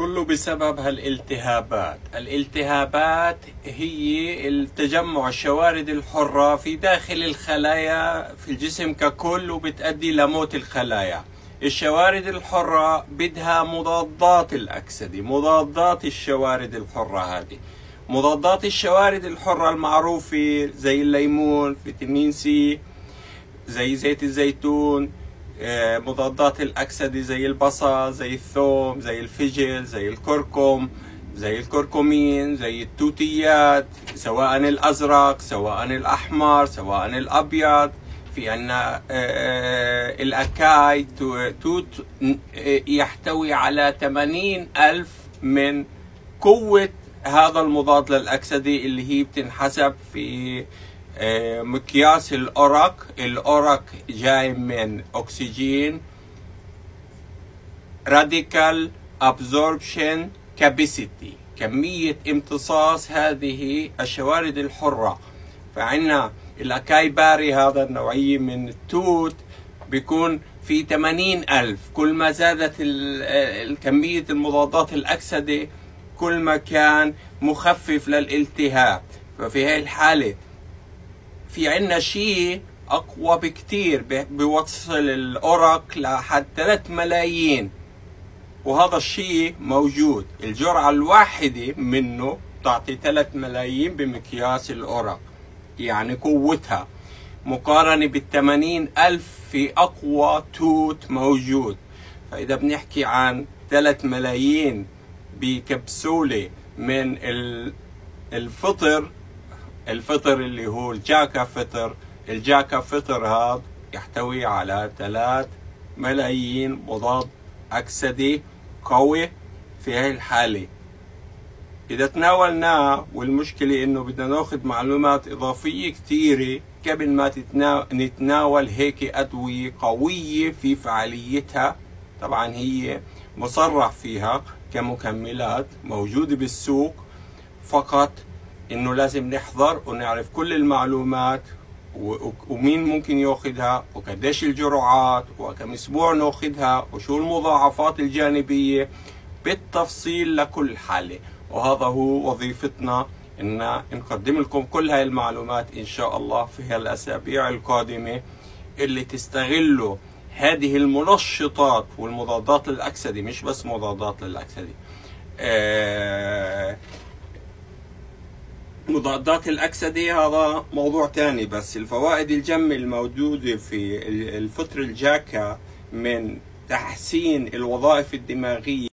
كله بسبب هالالتهابات. الالتهابات هي التجمع الشوارد الحرة في داخل الخلايا في الجسم ككل وبتؤدي لموت الخلايا. الشوارد الحرة بدها مضادات الأكسدة مضادات الشوارد الحرة هذه. مضادات الشوارد الحرة المعروفة زي الليمون فيتامين سي زي زيت الزيتون مضادات الأكسدة زي البصل زي الثوم زي الفجل زي الكركم زي الكركمين زي التوتيات سواء الأزرق سواء الأحمر سواء الأبيض. في عنا آه، الأكاي توت آه، يحتوي على 80 ألف من قوة هذا المضاد للأكسدة اللي هي بتنحسب في آه، مقياس ال ORAC ال ORAC جاي من oxygen. radical absorption capacity كمية امتصاص هذه الشوارد الحرة. فعنا ال acai berry هذا النوعية من التوت بيكون في 80 ألف. كل ما زادت كمية المضادات الأكسدة كل ما كان مخفف للالتهاب. ففي هاي الحالة في عنا شيء أقوى بكتير بيوصل ال ORAC لحد 3 ملايين. وهذا الشيء موجود. الجرعة الواحدة منه تعطي 3 ملايين بمقياس ال ORAC يعني قوتها. مقارنة بالثمانين ألف في أقوى توت موجود. فإذا بنحكي عن 3 ملايين بكبسولة من الفطر الفطر اللي هو الجاكا فطر الجاكا فطر هذا يحتوي على ثلاث ملايين مضاد أكسدي قوي في هاي الحالة. إذا تناولناه والمشكلة إنه بدنا ناخذ معلومات إضافية كثيرة قبل ما نتناول هيك أدوية قوية في فعاليتها. طبعا هي مصرح فيها كمكملات موجودة بالسوق فقط إنه لازم نحضر ونعرف كل المعلومات ومين ممكن ياخذها وقديش الجرعات وكم أسبوع ناخذها وشو المضاعفات الجانبية بالتفصيل لكل حالة. وهذا هو وظيفتنا إن نقدم لكم كل هاي المعلومات إن شاء الله في الاسابيع القادمة اللي تستغلوا هذه المنشطات والمضادات للأكسدة مش بس مضادات للأكسدة. آه مضادات الأكسدة هذا موضوع تاني بس الفوائد الجمة الموجودة في الفطر الجاكا من تحسين الوظائف الدماغية